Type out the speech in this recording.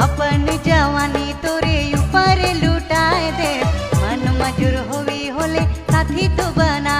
अपन जवानी तोरे ऊपर लुटाए दे। मन मजूर होवी होले साथी तो बना